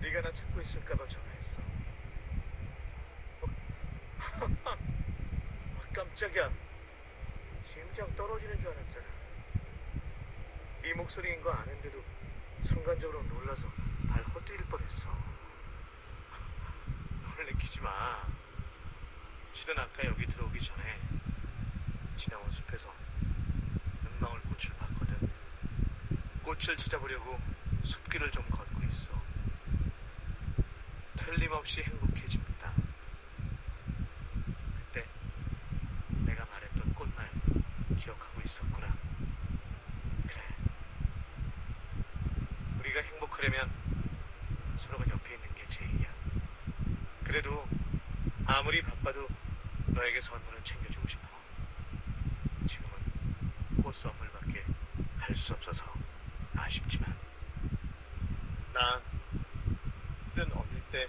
네가 나 찾고 있을까봐 전화했어. 어? 아, 깜짝이야. 심장 떨어지는 줄 알았잖아. 네 목소리인 거 아는데도 순간적으로 놀라서 발 헛디딜 뻔했어. 놀래키지 마. 실은 아까 여기 들어오기 전에 지나온 숲에서 은망울 꽃을 봤거든. 꽃을 찾아보려고 숲길을 좀 걷고 있어. 틀림없이 행복해집니다. 그때 내가 말했던 꽃날 기억하고 있었구나. 그래. 우리가 행복하려면 서로가 옆에 있는 게 제일이야. 그래도 아무리 바빠도 너에게 선물은 챙겨주고 싶어. 지금은 꽃 선물밖에 할 수 없어서 아쉽지만. 나 실은 어릴 때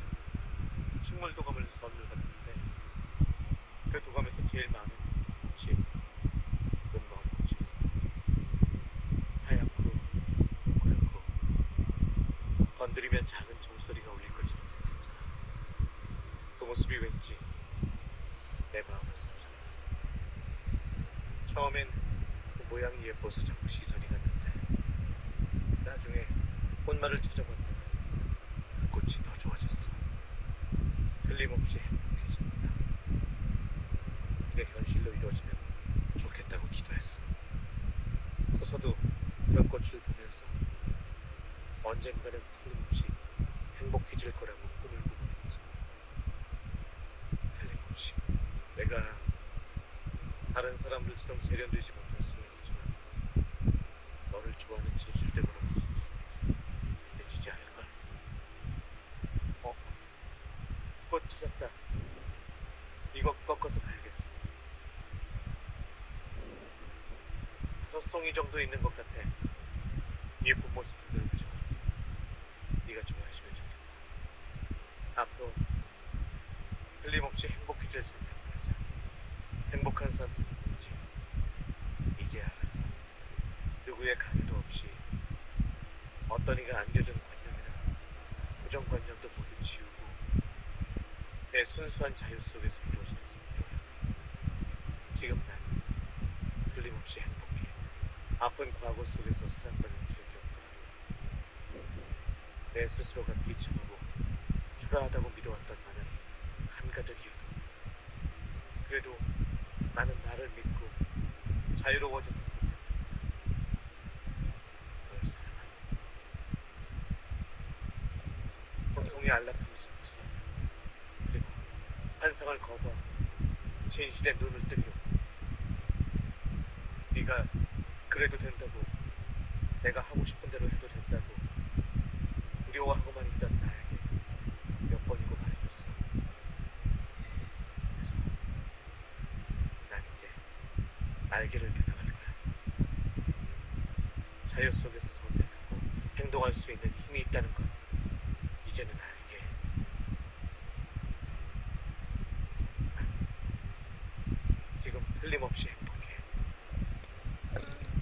식물 도감을 선물 받았는데 그 도감에서 제일 마음에 들었던 꽃이 은망울 꽃이었어. 하얗고 동그랗고 건드리면 작은 종소리가 울릴 것처럼 생겼잖아. 그 모습이 왠지 내 마음을 사로잡았어. 처음엔 그 모양이 예뻐서 자꾸 시선이 갔는데 나중에 꽃말을 찾아봤다가 그 꽃이 더 좋아졌어. 틀림없이 행복해집니다. 이게 현실로 이루어지면 좋겠다고 기도했어. 커서도 그 꽃을 보면서 언젠가는 틀림없이 행복해질 거라고 꿈을 꾸곤 했지. 틀림없이 내가 다른 사람들처럼 세련되지 못할 수는 있지만 너를 좋아하는 진실되고는 절대 지지 않을걸. 어? 꽃 찾았다. 이거 꺾어서 가야겠어. 다섯 송이 정도 있는 것 같아. 예쁜 모습 그대로 가져갈게. 네가 좋아해주면 좋겠다. 앞으로 틀림없이 행복해질 선택을 하자. 행복한 선택이 뭔지 이제 알았어. 누구의 강요도 없이 어떤 이가 안겨준 관념이나 고정관념도 모두 지우고 내 순수한 자유 속에서 이루어지는 선택이야. 지금 난 틀림없이. 아픈 과거 속에서 사랑받은 기억이 없더라도 내 스스로가 비참하고 초라하다고 믿어왔던 나날이 한가득이어도 그래도 나는 나를 믿고 자유로워져서 선택할 거야. 널 사랑하는 고통의 안락함에서 벗어나려 그리고 환상을 거부하고 진실의 눈을 뜨기로. 네가 그래도 된다고. 내가 하고 싶은 대로 해도 된다고. 두려워하고만 있던 나에게 몇 번이고 말해줬어. 그래서 난 이제 날개를 펴나갈 거야. 자유 속에서 선택하고 행동할 수 있는 힘이 있다는 걸 이제는 알게. 난 지금 틀림없이 행복해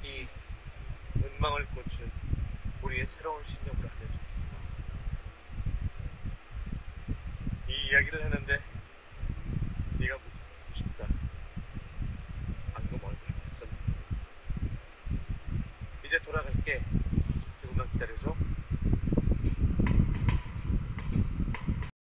이 은망울 꽃을 우리의 새로운 하면 좋겠어. 이 이야기를 하는데 네가 무지 보고 싶다. 방금 얼굴이 봤었는데 이제 돌아갈게.